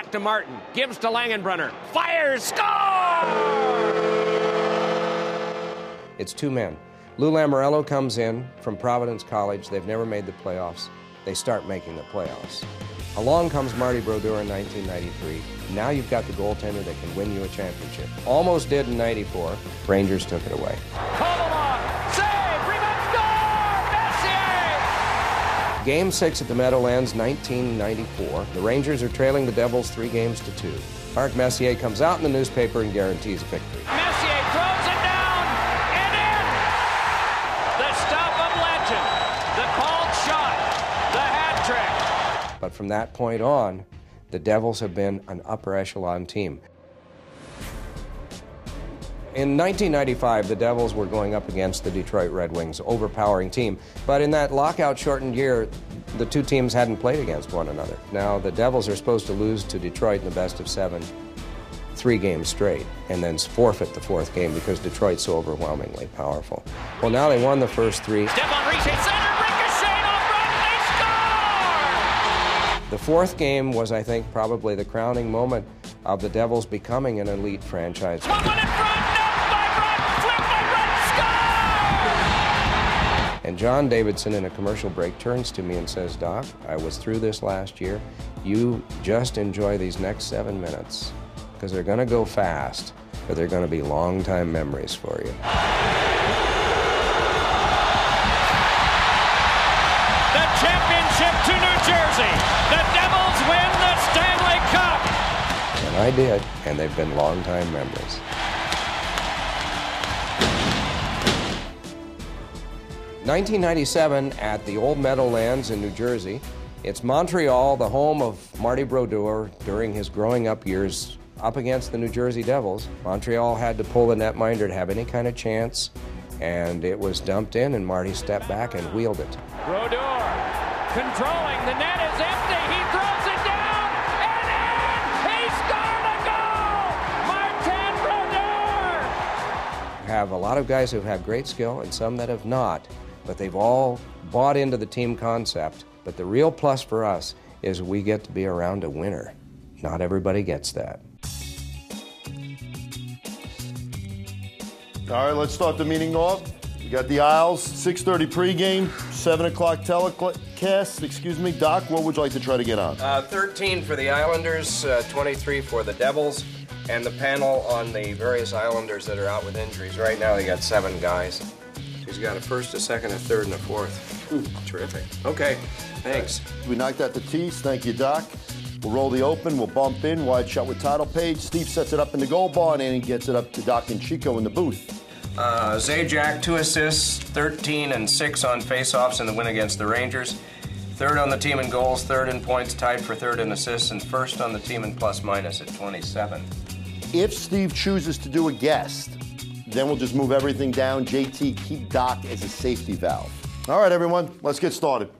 Back to Martin. Gives to Langenbrunner. Fires. Score! It's two men. Lou Lamoriello comes in from Providence College. They've never made the playoffs. They start making the playoffs. Along comes Marty Brodeur in 1993. Now you've got the goaltender that can win you a championship. Almost did in 94. Rangers took it away. Game six at the Meadowlands, 1994. The Rangers are trailing the Devils three games to two. Mark Messier comes out in the newspaper and guarantees a victory. Messier throws it down and in! The stuff of legend. The called shot. The hat trick. But from that point on, the Devils have been an upper echelon team. In 1995, the Devils were going up against the Detroit Red Wings, overpowering team. But in that lockout shortened year, the two teams hadn't played against one another. Now, the Devils are supposed to lose to Detroit in the best of seven three games straight and then forfeit the fourth game because Detroit's so overwhelmingly powerful. Well, now they won the first three. Stephane Richer center. Ricochet off run. They score! The fourth game was, I think, probably the crowning moment of the Devils becoming an elite franchise. John Davidson, in a commercial break, turns to me and says, Doc, I was through this last year. You just enjoy these next seven minutes because they're going to go fast, but they're going to be long-time memories for you. The championship to New Jersey. The Devils win the Stanley Cup. And I did, and they've been long-time memories. Nineteen ninety-seven at the Old Meadowlands in New Jersey. It's Montreal, the home of Marty Brodeur during his growing up years up against the New Jersey Devils. Montreal had to pull the netminder to have any kind of chance, and it was dumped in, and Marty stepped back and wheeled it. Brodeur controlling. The net is empty. He throws it down and in. He scored a goal. Martin Brodeur. have a lot of guys who have great skill and some that have not, but they've all bought into the team concept. But the real plus for us is we get to be around a winner. Not everybody gets that. All right, let's start the meeting off. We got the Isles, 6:30 pregame, 7 o'clock telecast. Excuse me, Doc. What would you like to try to get on? Uh, 13 for the Islanders, uh, 23 for the Devils, and the panel on the various Islanders that are out with injuries. Right now, they got seven guys. He's got a first, a second, a third, and a fourth. Terrific. Okay, thanks. We knocked out the tees. Thank you, Doc. We'll roll the open. We'll bump in. Wide shot with title page. Steve sets it up in the goal bar, and Andy gets it up to Doc and Chico in the booth. Uh, Zajac, two assists, 13 and 6 on faceoffs in the win against the Rangers. Third on the team in goals, third in points, tied for third in assists, and first on the team in plus minus at 27. If Steve chooses to do a guest, then we'll just move everything down. JT, keep Doc as a safety valve. All right, everyone, let's get started.